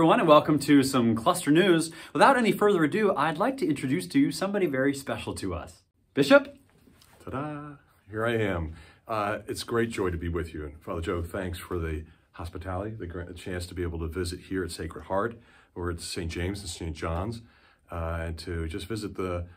everyone, and welcome to some cluster news. Without any further ado, I'd like to introduce to you somebody very special to us. Bishop? Ta-da! Here I am. Uh, it's great joy to be with you. And Father Joe, thanks for the hospitality, the, chance to be able to visit here at Sacred Heart, or at St. James and St. John's, uh, and to just visit the,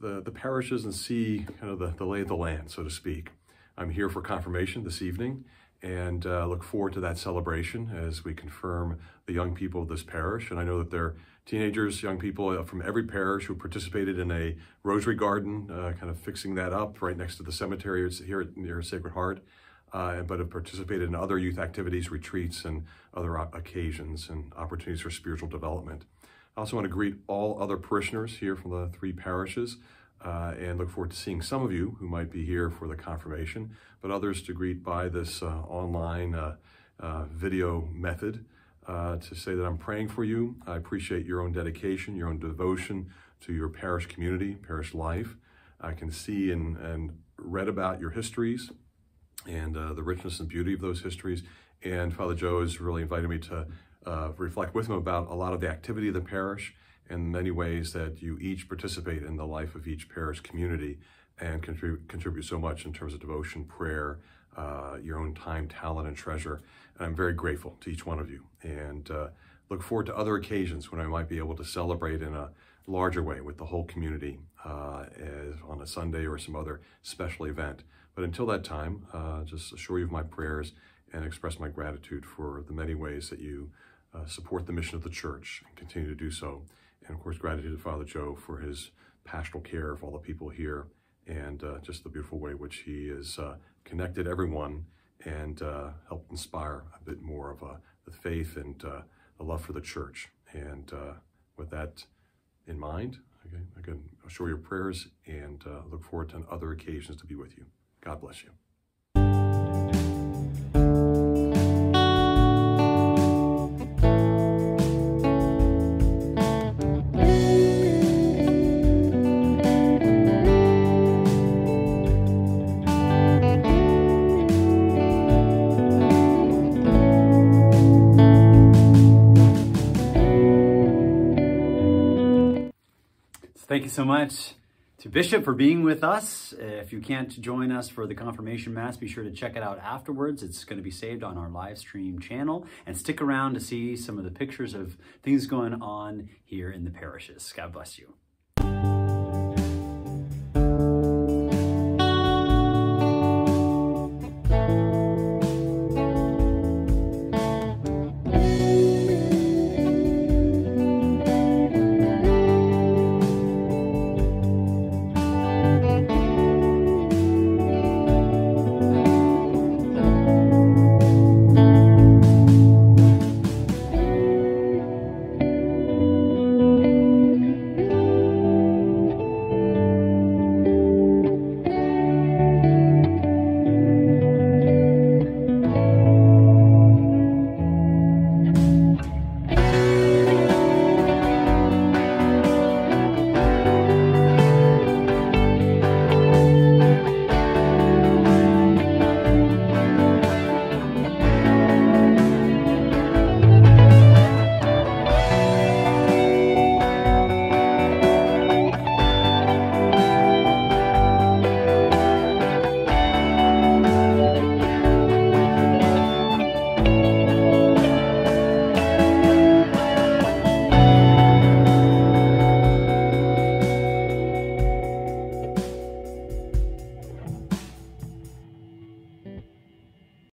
the, the parishes and see kind of the, the lay of the land, so to speak. I'm here for confirmation this evening, and uh, look forward to that celebration as we confirm the young people of this parish. And I know that there are teenagers, young people uh, from every parish who participated in a rosary garden, uh, kind of fixing that up right next to the cemetery here near Sacred Heart, uh, but have participated in other youth activities, retreats, and other occasions and opportunities for spiritual development. I also want to greet all other parishioners here from the three parishes uh, and look forward to seeing some of you who might be here for the confirmation, but others to greet by this uh, online uh, uh video method uh, to say that I'm praying for you. I appreciate your own dedication, your own devotion to your parish community, parish life. I can see and, and read about your histories and uh, the richness and beauty of those histories. And Father Joe has really invited me to reflect with him about a lot of the activity of the parish in many ways that you each participate in the life of each parish community and contribute, contribute so much in terms of devotion, prayer, uh, your own time, talent, and treasure. And I'm very grateful to each one of you and uh, look forward to other occasions when I might be able to celebrate in a larger way with the whole community uh, on a Sunday or some other special event. But until that time, uh, just assure you of my prayers and express my gratitude for the many ways that you uh, support the mission of the church and continue to do so. And of course, gratitude to Father Joe for his pastoral care of all the people here and uh, just the beautiful way which he has uh, connected everyone and uh, helped inspire a bit more of a, the faith and uh, a love for the church. And uh, with that in mind, okay, again, assure your prayers and uh, look forward to other occasions to be with you. God bless you. Thank you so much to Bishop for being with us. If you can't join us for the confirmation mass, be sure to check it out afterwards. It's going to be saved on our live stream channel and stick around to see some of the pictures of things going on here in the parishes. God bless you.